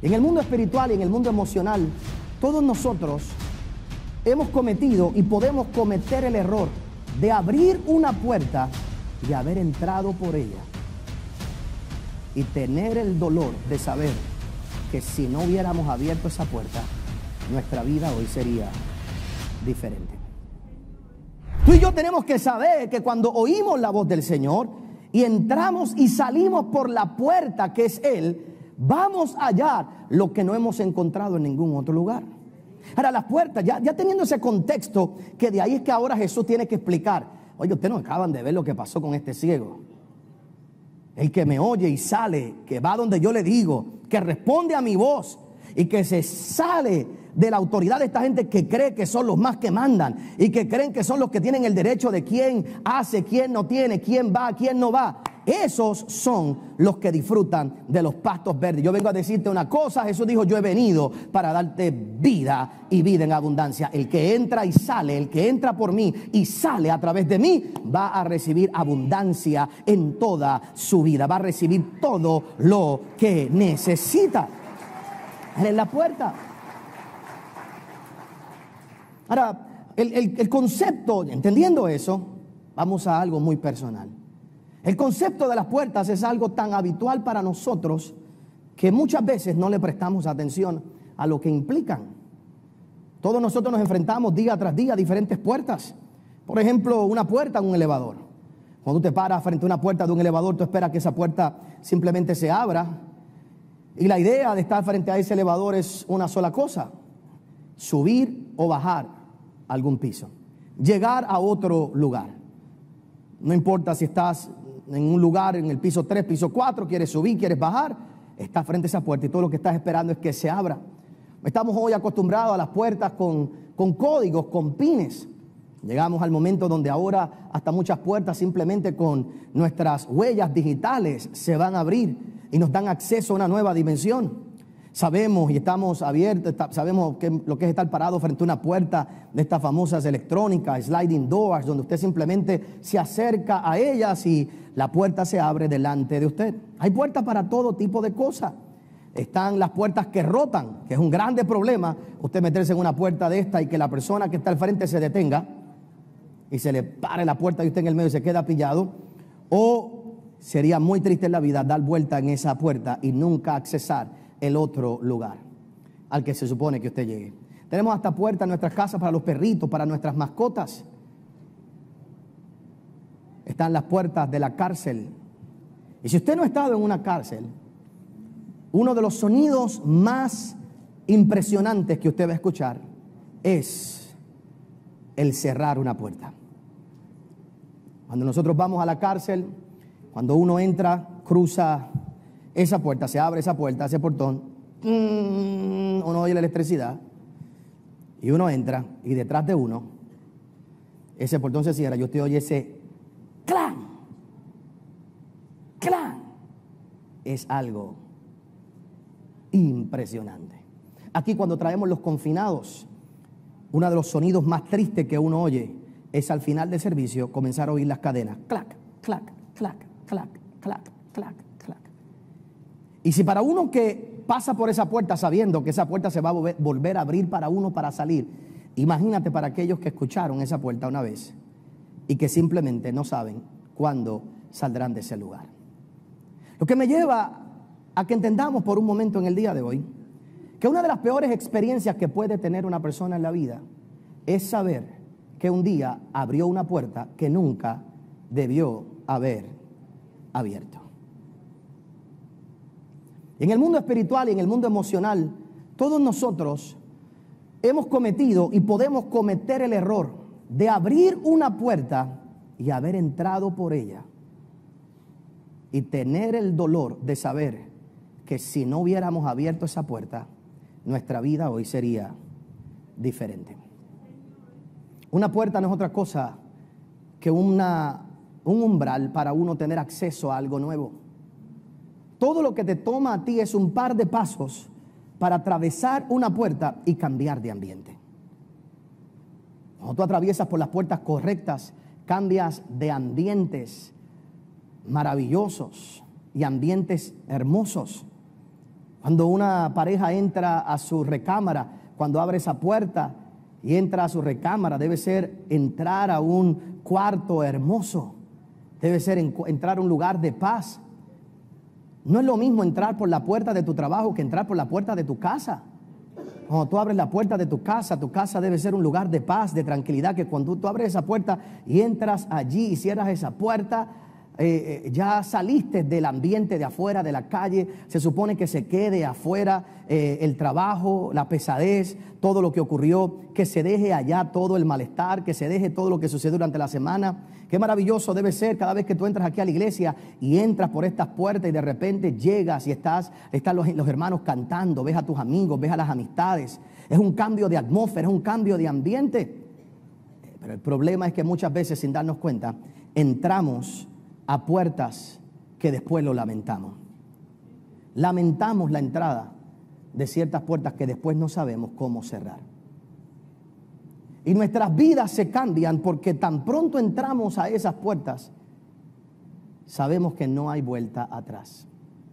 En el mundo espiritual y en el mundo emocional, todos nosotros hemos cometido y podemos cometer el error de abrir una puerta y haber entrado por ella. Y tener el dolor de saber que si no hubiéramos abierto esa puerta, nuestra vida hoy sería diferente. Tú y yo tenemos que saber que cuando oímos la voz del Señor y entramos y salimos por la puerta que es Él, vamos a hallar lo que no hemos encontrado en ningún otro lugar. Ahora, las puertas, ya, ya teniendo ese contexto, que de ahí es que ahora Jesús tiene que explicar. Oye, ustedes no acaban de ver lo que pasó con este ciego. El que me oye y sale, que va donde yo le digo, que responde a mi voz y que se sale de la autoridad de esta gente que cree que son los más que mandan y que creen que son los que tienen el derecho de quién hace, quién no tiene, quién va, quién no va. Esos son los que disfrutan de los pastos verdes. Yo vengo a decirte una cosa, Jesús dijo, yo he venido para darte vida y vida en abundancia. El que entra y sale, el que entra por mí y sale a través de mí, va a recibir abundancia en toda su vida, va a recibir todo lo que necesita. En la puerta. Ahora, el, el concepto, entendiendo eso, vamos a algo muy personal. El concepto de las puertas es algo tan habitual para nosotros que muchas veces no le prestamos atención a lo que implican. Todos nosotros nos enfrentamos día tras día a diferentes puertas. Por ejemplo, una puerta en un elevador. Cuando te paras frente a una puerta de un elevador, tú esperas que esa puerta simplemente se abra. Y la idea de estar frente a ese elevador es una sola cosa, subir o bajar algún piso, llegar a otro lugar. No importa si estás en un lugar, en el piso 3, piso 4, quieres subir, quieres bajar, estás frente a esa puerta y todo lo que estás esperando es que se abra. Estamos hoy acostumbrados a las puertas con, con códigos, con pines. Llegamos al momento donde ahora hasta muchas puertas simplemente con nuestras huellas digitales se van a abrir y nos dan acceso a una nueva dimensión. Sabemos y estamos abiertos, sabemos lo que es estar parado frente a una puerta de estas famosas electrónicas, sliding doors, donde usted simplemente se acerca a ellas y la puerta se abre delante de usted. Hay puertas para todo tipo de cosas. Están las puertas que rotan, que es un grande problema, usted meterse en una puerta de esta y que la persona que está al frente se detenga y se le pare la puerta y usted en el medio se queda pillado. O sería muy triste en la vida dar vuelta en esa puerta y nunca accesar el otro lugar al que se supone que usted llegue. Tenemos hasta puertas en nuestras casas para los perritos, para nuestras mascotas. Están las puertas de la cárcel. Y si usted no ha estado en una cárcel, uno de los sonidos más impresionantes que usted va a escuchar es el cerrar una puerta. Cuando nosotros vamos a la cárcel, cuando uno entra, cruza esa puerta, se abre esa puerta, ese portón, mm, uno oye la electricidad y uno entra y detrás de uno, ese portón se cierra y usted oye ese clan, clan. Es algo impresionante. Aquí cuando traemos los confinados, uno de los sonidos más tristes que uno oye es al final del servicio comenzar a oír las cadenas. Clac, clac, clac, clac, clac, clac. Y si para uno que pasa por esa puerta sabiendo que esa puerta se va a volver a abrir para uno para salir, imagínate para aquellos que escucharon esa puerta una vez y que simplemente no saben cuándo saldrán de ese lugar. Lo que me lleva a que entendamos por un momento en el día de hoy que una de las peores experiencias que puede tener una persona en la vida es saber que un día abrió una puerta que nunca debió haber abierto. En el mundo espiritual y en el mundo emocional, todos nosotros hemos cometido y podemos cometer el error de abrir una puerta y haber entrado por ella y tener el dolor de saber que si no hubiéramos abierto esa puerta, nuestra vida hoy sería diferente. Una puerta no es otra cosa que una, un umbral para uno tener acceso a algo nuevo. Todo lo que te toma a ti es un par de pasos para atravesar una puerta y cambiar de ambiente. Cuando tú atraviesas por las puertas correctas, cambias de ambientes maravillosos y ambientes hermosos. Cuando una pareja entra a su recámara, cuando abre esa puerta y entra a su recámara, debe ser entrar a un cuarto hermoso, debe ser entrar a un lugar de paz. No es lo mismo entrar por la puerta de tu trabajo que entrar por la puerta de tu casa. Cuando tú abres la puerta de tu casa, tu casa debe ser un lugar de paz, de tranquilidad, que cuando tú abres esa puerta y entras allí y cierras esa puerta, eh, ya saliste del ambiente de afuera, de la calle, se supone que se quede afuera eh, el trabajo, la pesadez, todo lo que ocurrió, que se deje allá todo el malestar, que se deje todo lo que sucedió durante la semana. Qué maravilloso debe ser cada vez que tú entras aquí a la iglesia y entras por estas puertas y de repente llegas y estás, están los, los hermanos cantando, ves a tus amigos, ves a las amistades. Es un cambio de atmósfera, es un cambio de ambiente. Pero el problema es que muchas veces sin darnos cuenta entramos a puertas que después lo lamentamos. Lamentamos la entrada de ciertas puertas que después no sabemos cómo cerrar. Y nuestras vidas se cambian porque tan pronto entramos a esas puertas, sabemos que no hay vuelta atrás.